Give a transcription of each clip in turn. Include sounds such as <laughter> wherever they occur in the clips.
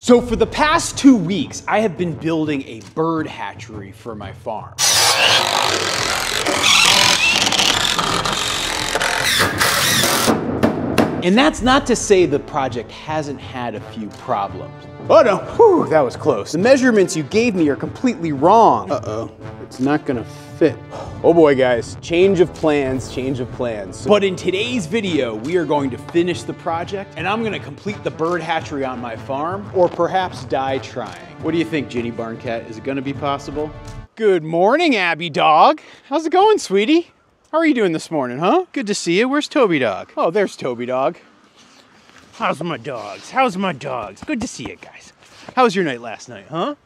So for the past two weeks, I have been building a bird hatchery for my farm. And that's not to say the project hasn't had a few problems. Oh no, Whew, that was close. The measurements you gave me are completely wrong. Uh-oh, it's not gonna fit. Oh boy, guys, change of plans, change of plans. But in today's video, we are going to finish the project and I'm gonna complete the bird hatchery on my farm or perhaps die trying. What do you think, Ginny Barncat? Is it gonna be possible? Good morning, Abby dog. How's it going, sweetie? How are you doing this morning, huh? Good to see you. Where's Toby dog? Oh, there's Toby dog. How's my dogs? How's my dogs? Good to see you guys. How was your night last night, huh?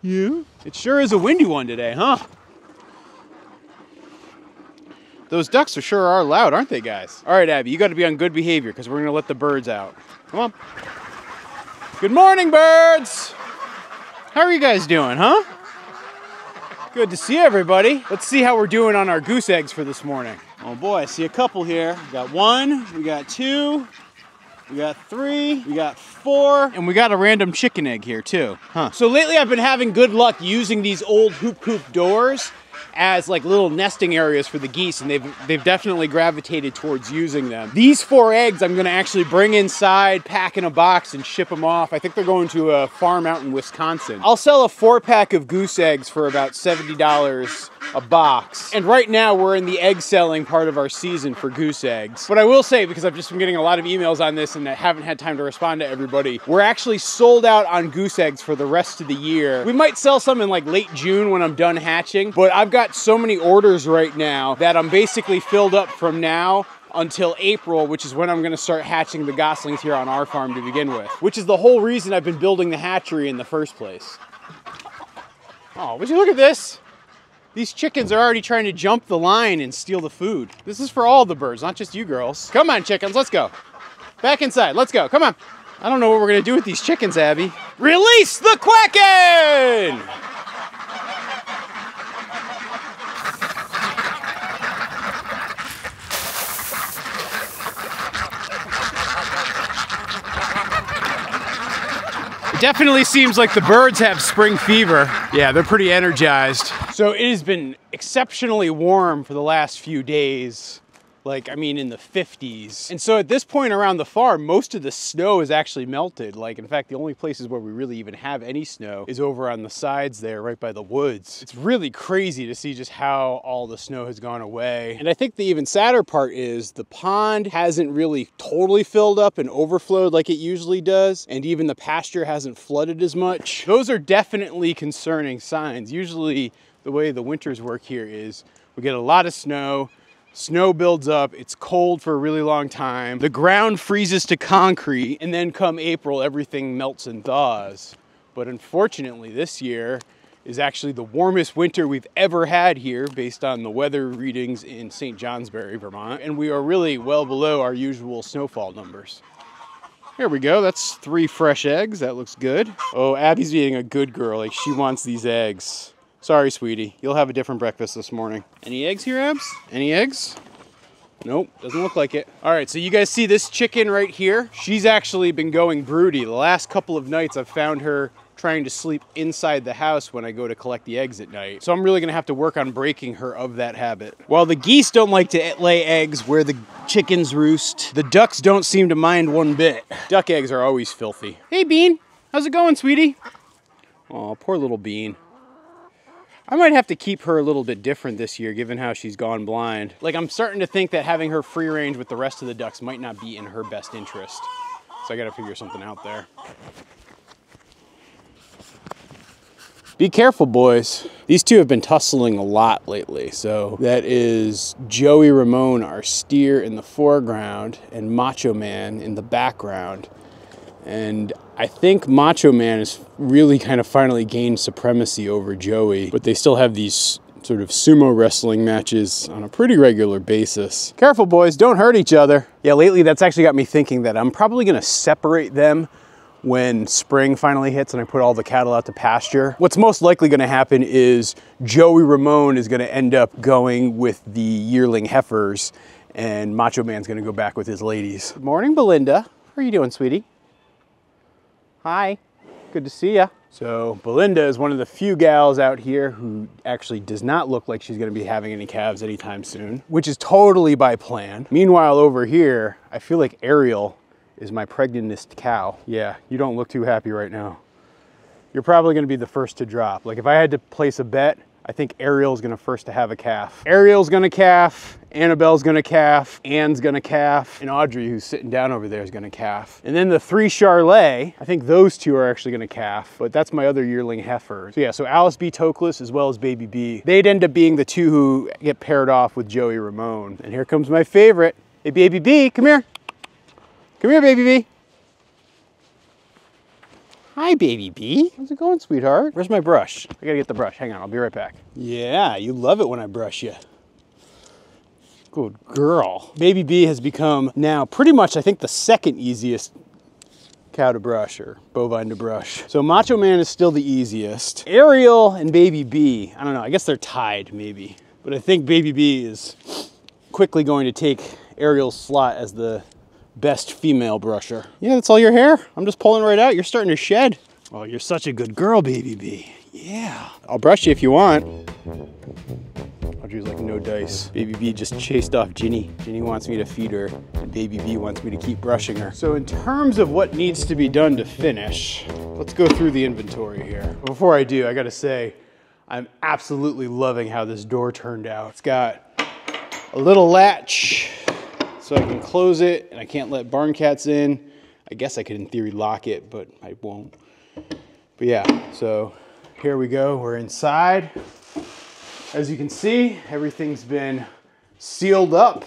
You? It sure is a windy one today, huh? Those ducks are sure are loud, aren't they, guys? All right, Abby, you got to be on good behavior because we're going to let the birds out. Come on. Good morning, birds. How are you guys doing, huh? Good to see everybody. Let's see how we're doing on our goose eggs for this morning. Oh boy, I see a couple here. We got one, we got two, we got three, we got four, and we got a random chicken egg here too. Huh. So lately I've been having good luck using these old hoop coop doors as like little nesting areas for the geese and they've they've definitely gravitated towards using them. These four eggs I'm gonna actually bring inside, pack in a box and ship them off. I think they're going to a farm out in Wisconsin. I'll sell a four pack of goose eggs for about $70 a box. And right now we're in the egg selling part of our season for goose eggs. But I will say, because I've just been getting a lot of emails on this and I haven't had time to respond to everybody, we're actually sold out on goose eggs for the rest of the year. We might sell some in like late June when I'm done hatching, but I've got so many orders right now that I'm basically filled up from now until April, which is when I'm gonna start hatching the goslings here on our farm to begin with, which is the whole reason I've been building the hatchery in the first place. Oh, would you look at this? These chickens are already trying to jump the line and steal the food. This is for all the birds, not just you girls. Come on, chickens, let's go. Back inside, let's go, come on. I don't know what we're gonna do with these chickens, Abby. Release the Kraken! Definitely seems like the birds have spring fever. Yeah, they're pretty energized. So it has been exceptionally warm for the last few days like I mean in the 50s. And so at this point around the farm, most of the snow is actually melted. Like in fact, the only places where we really even have any snow is over on the sides there, right by the woods. It's really crazy to see just how all the snow has gone away. And I think the even sadder part is the pond hasn't really totally filled up and overflowed like it usually does. And even the pasture hasn't flooded as much. Those are definitely concerning signs. Usually the way the winters work here is we get a lot of snow, Snow builds up, it's cold for a really long time, the ground freezes to concrete, and then come April, everything melts and thaws. But unfortunately, this year is actually the warmest winter we've ever had here based on the weather readings in St. Johnsbury, Vermont, and we are really well below our usual snowfall numbers. Here we go, that's three fresh eggs, that looks good. Oh, Abby's being a good girl, like she wants these eggs. Sorry, sweetie. You'll have a different breakfast this morning. Any eggs here, Abs? Any eggs? Nope, doesn't look like it. All right, so you guys see this chicken right here? She's actually been going broody. The last couple of nights I've found her trying to sleep inside the house when I go to collect the eggs at night. So I'm really gonna have to work on breaking her of that habit. While the geese don't like to lay eggs where the chickens roost, the ducks don't seem to mind one bit. Duck eggs are always filthy. Hey Bean, how's it going, sweetie? Oh, poor little Bean. I might have to keep her a little bit different this year given how she's gone blind. Like I'm starting to think that having her free range with the rest of the ducks might not be in her best interest. So I gotta figure something out there. Be careful, boys. These two have been tussling a lot lately. So that is Joey Ramone, our steer in the foreground, and Macho Man in the background. And I think Macho Man has really kind of finally gained supremacy over Joey, but they still have these sort of sumo wrestling matches on a pretty regular basis. Careful boys, don't hurt each other. Yeah, lately that's actually got me thinking that I'm probably gonna separate them when spring finally hits and I put all the cattle out to pasture. What's most likely gonna happen is Joey Ramone is gonna end up going with the yearling heifers and Macho Man's gonna go back with his ladies. Good morning, Belinda. How are you doing, sweetie? Hi. Good to see ya. So Belinda is one of the few gals out here who actually does not look like she's gonna be having any calves anytime soon, which is totally by plan. Meanwhile, over here, I feel like Ariel is my pregnantest cow. Yeah, you don't look too happy right now. You're probably gonna be the first to drop. Like if I had to place a bet, I think Ariel's gonna first to have a calf. Ariel's gonna calf, Annabelle's gonna calf, Anne's gonna calf, and Audrey, who's sitting down over there, is gonna calf. And then the three Charlet, I think those two are actually gonna calf, but that's my other yearling heifer. So yeah, so Alice B. Toklas as well as Baby B. They'd end up being the two who get paired off with Joey Ramone. And here comes my favorite. Hey, Baby B, come here. Come here, Baby B. Hi, baby B. How's it going, sweetheart? Where's my brush? I gotta get the brush. Hang on, I'll be right back. Yeah, you love it when I brush you. Good girl. Baby B has become now pretty much, I think, the second easiest cow to brush or bovine to brush. So Macho Man is still the easiest. Ariel and Baby B, I don't know, I guess they're tied maybe. But I think Baby B is quickly going to take Ariel's slot as the best female brusher. Yeah, that's all your hair. I'm just pulling right out. You're starting to shed. Oh, you're such a good girl, Baby B. Yeah. I'll brush you if you want. Audrey's like, no dice. Baby B just chased off Ginny. Ginny wants me to feed her, and Baby B wants me to keep brushing her. So in terms of what needs to be done to finish, let's go through the inventory here. Before I do, I gotta say, I'm absolutely loving how this door turned out. It's got a little latch so I can close it and I can't let barn cats in. I guess I could in theory lock it, but I won't. But yeah, so here we go, we're inside. As you can see, everything's been sealed up.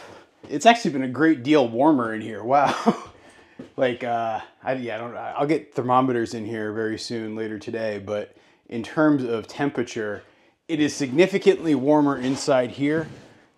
It's actually been a great deal warmer in here, <laughs> wow. like, uh, I, yeah, I don't, I'll get thermometers in here very soon later today, but in terms of temperature, it is significantly warmer inside here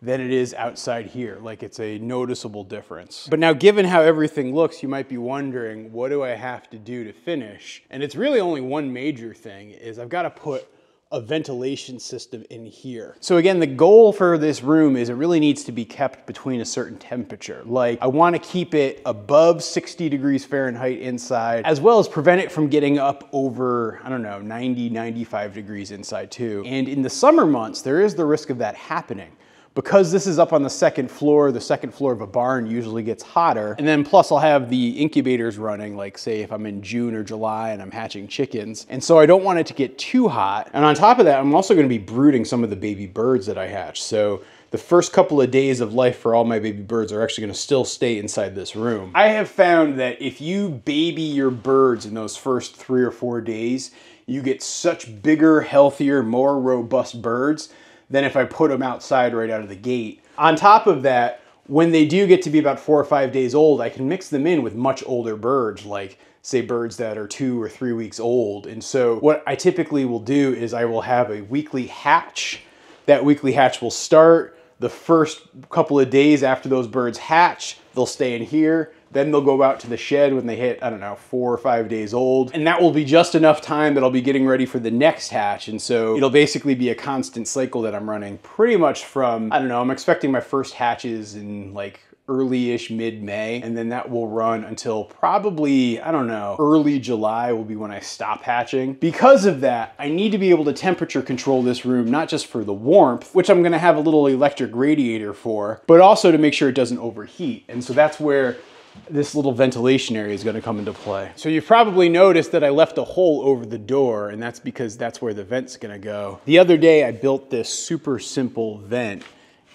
than it is outside here. Like it's a noticeable difference. But now given how everything looks, you might be wondering, what do I have to do to finish? And it's really only one major thing is I've got to put a ventilation system in here. So again, the goal for this room is it really needs to be kept between a certain temperature. Like I wanna keep it above 60 degrees Fahrenheit inside, as well as prevent it from getting up over, I don't know, 90, 95 degrees inside too. And in the summer months, there is the risk of that happening. Because this is up on the second floor, the second floor of a barn usually gets hotter. And then plus I'll have the incubators running, like say if I'm in June or July and I'm hatching chickens. And so I don't want it to get too hot. And on top of that, I'm also gonna be brooding some of the baby birds that I hatch. So the first couple of days of life for all my baby birds are actually gonna still stay inside this room. I have found that if you baby your birds in those first three or four days, you get such bigger, healthier, more robust birds than if I put them outside right out of the gate. On top of that, when they do get to be about four or five days old, I can mix them in with much older birds, like say birds that are two or three weeks old. And so what I typically will do is I will have a weekly hatch. That weekly hatch will start the first couple of days after those birds hatch. They'll stay in here. Then they'll go out to the shed when they hit, I don't know, four or five days old. And that will be just enough time that I'll be getting ready for the next hatch. And so it'll basically be a constant cycle that I'm running pretty much from, I don't know, I'm expecting my first hatches in like early-ish mid-May and then that will run until probably I don't know early July will be when I stop hatching because of that I need to be able to temperature control this room not just for the warmth which I'm gonna have a little electric radiator for but also to make sure it doesn't overheat and so that's where this little ventilation area is gonna come into play. So you've probably noticed that I left a hole over the door and that's because that's where the vent's gonna go. The other day I built this super simple vent.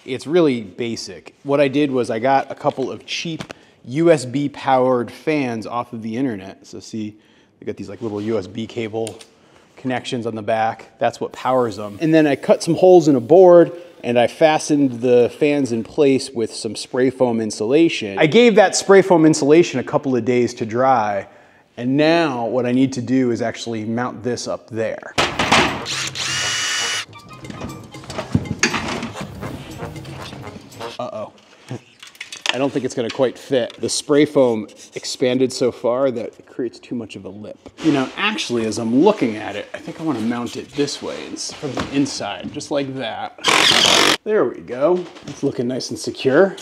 It's really basic. What I did was I got a couple of cheap USB powered fans off of the internet. So see, they got these like little USB cable connections on the back. That's what powers them. And then I cut some holes in a board and I fastened the fans in place with some spray foam insulation. I gave that spray foam insulation a couple of days to dry, and now what I need to do is actually mount this up there. Uh-oh. I don't think it's gonna quite fit. The spray foam expanded so far that it creates too much of a lip. You know, actually, as I'm looking at it, I think I wanna mount it this way from the inside, just like that. There we go. It's looking nice and secure.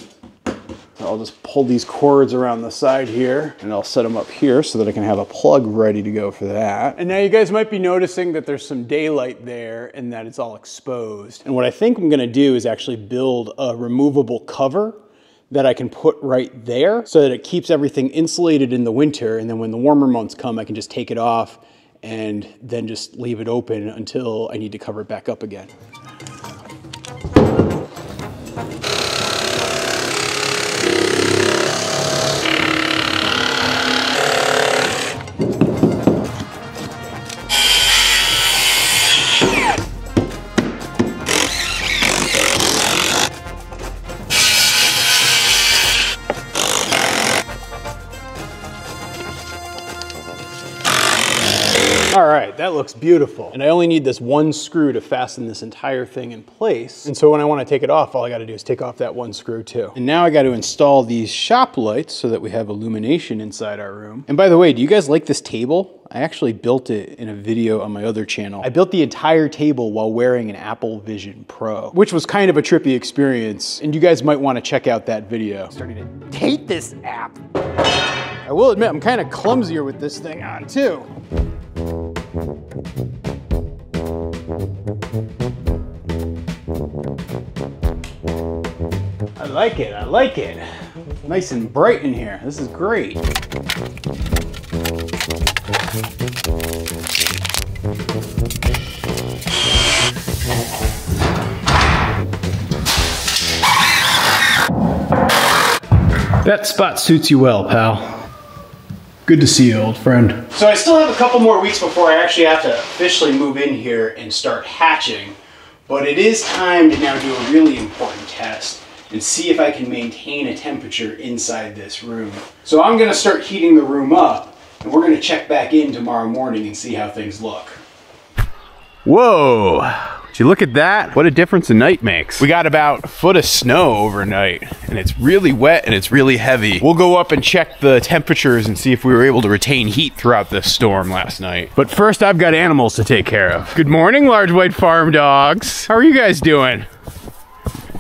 I'll just pull these cords around the side here and I'll set them up here so that I can have a plug ready to go for that. And now you guys might be noticing that there's some daylight there and that it's all exposed. And what I think I'm gonna do is actually build a removable cover that I can put right there so that it keeps everything insulated in the winter. And then when the warmer months come, I can just take it off and then just leave it open until I need to cover it back up again. All right, that looks beautiful. And I only need this one screw to fasten this entire thing in place. And so when I wanna take it off, all I gotta do is take off that one screw too. And now I gotta install these shop lights so that we have illumination inside our room. And by the way, do you guys like this table? I actually built it in a video on my other channel. I built the entire table while wearing an Apple Vision Pro, which was kind of a trippy experience. And you guys might wanna check out that video. I'm starting to hate this app. I will admit, I'm kind of clumsier with this thing on too. I like it, I like it. Nice and bright in here. This is great. That spot suits you well, pal. Good to see you, old friend. So I still have a couple more weeks before I actually have to officially move in here and start hatching, but it is time to now do a really important test and see if I can maintain a temperature inside this room. So I'm gonna start heating the room up and we're gonna check back in tomorrow morning and see how things look. Whoa, you look at that? What a difference a night makes. We got about a foot of snow overnight and it's really wet and it's really heavy. We'll go up and check the temperatures and see if we were able to retain heat throughout this storm last night. But first I've got animals to take care of. Good morning, large white farm dogs. How are you guys doing?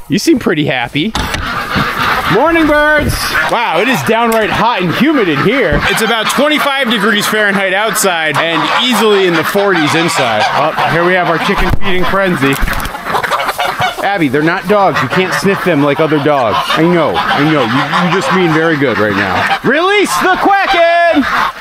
You seem pretty happy. Morning, birds! Wow, it is downright hot and humid in here. It's about 25 degrees Fahrenheit outside and easily in the 40s inside. Oh, here we have our chicken feeding frenzy. Abby, they're not dogs. You can't sniff them like other dogs. I know, I know. You, you just mean very good right now. Release the Quacken!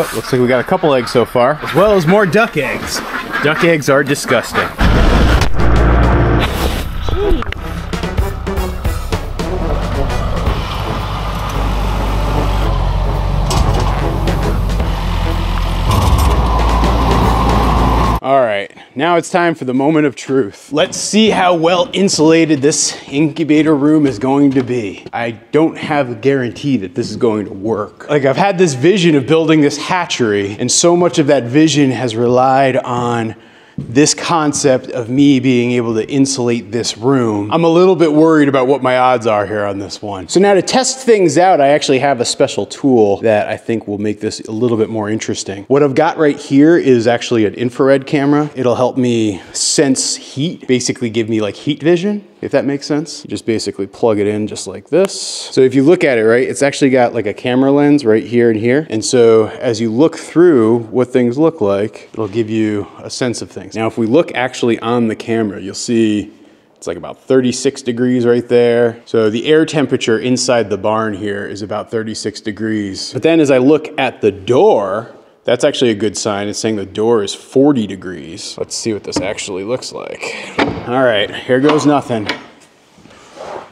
Oh, looks like we got a couple eggs so far, as well as more duck eggs. Duck eggs are disgusting. Now it's time for the moment of truth. Let's see how well insulated this incubator room is going to be. I don't have a guarantee that this is going to work. Like I've had this vision of building this hatchery and so much of that vision has relied on this concept of me being able to insulate this room, I'm a little bit worried about what my odds are here on this one. So now to test things out, I actually have a special tool that I think will make this a little bit more interesting. What I've got right here is actually an infrared camera. It'll help me sense heat, basically give me like heat vision if that makes sense. You just basically plug it in just like this. So if you look at it, right, it's actually got like a camera lens right here and here. And so as you look through what things look like, it'll give you a sense of things. Now, if we look actually on the camera, you'll see it's like about 36 degrees right there. So the air temperature inside the barn here is about 36 degrees. But then as I look at the door, that's actually a good sign. It's saying the door is 40 degrees. Let's see what this actually looks like. All right, here goes nothing.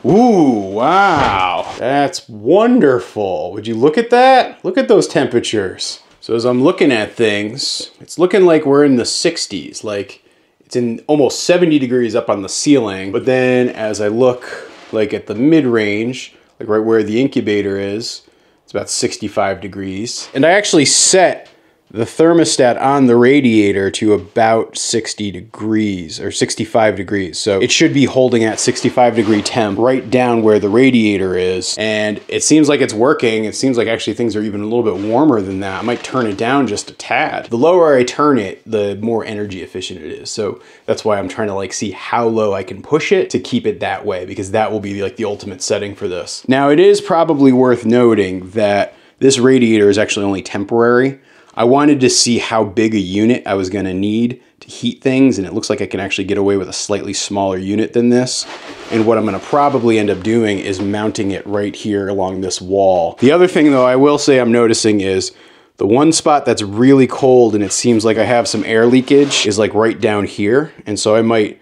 Ooh, wow. That's wonderful. Would you look at that? Look at those temperatures. So as I'm looking at things, it's looking like we're in the 60s. Like it's in almost 70 degrees up on the ceiling. But then as I look like at the mid range, like right where the incubator is, it's about 65 degrees. And I actually set the thermostat on the radiator to about 60 degrees or 65 degrees. So it should be holding at 65 degree temp right down where the radiator is. And it seems like it's working. It seems like actually things are even a little bit warmer than that. I might turn it down just a tad. The lower I turn it, the more energy efficient it is. So that's why I'm trying to like see how low I can push it to keep it that way because that will be like the ultimate setting for this. Now it is probably worth noting that this radiator is actually only temporary. I wanted to see how big a unit I was gonna need to heat things and it looks like I can actually get away with a slightly smaller unit than this. And what I'm gonna probably end up doing is mounting it right here along this wall. The other thing though I will say I'm noticing is the one spot that's really cold and it seems like I have some air leakage is like right down here. And so I might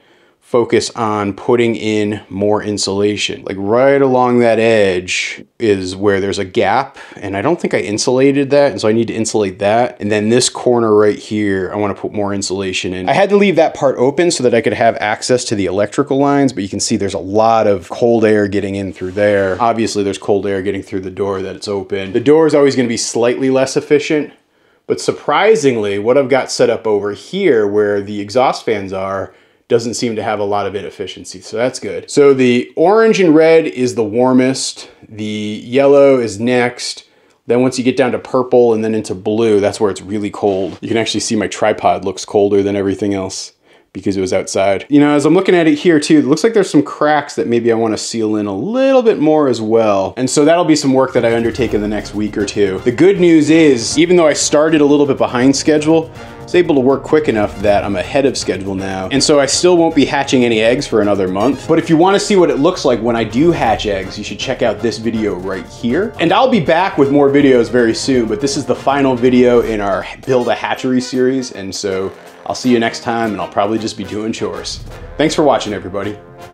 focus on putting in more insulation. Like right along that edge is where there's a gap and I don't think I insulated that and so I need to insulate that. And then this corner right here, I wanna put more insulation in. I had to leave that part open so that I could have access to the electrical lines, but you can see there's a lot of cold air getting in through there. Obviously there's cold air getting through the door that it's open. The door is always gonna be slightly less efficient, but surprisingly, what I've got set up over here where the exhaust fans are, doesn't seem to have a lot of inefficiency, so that's good. So the orange and red is the warmest, the yellow is next, then once you get down to purple and then into blue, that's where it's really cold. You can actually see my tripod looks colder than everything else because it was outside. You know, as I'm looking at it here too, it looks like there's some cracks that maybe I wanna seal in a little bit more as well. And so that'll be some work that I undertake in the next week or two. The good news is, even though I started a little bit behind schedule, was able to work quick enough that I'm ahead of schedule now. And so I still won't be hatching any eggs for another month. But if you wanna see what it looks like when I do hatch eggs, you should check out this video right here. And I'll be back with more videos very soon, but this is the final video in our Build a Hatchery series. And so I'll see you next time and I'll probably just be doing chores. Thanks for watching everybody.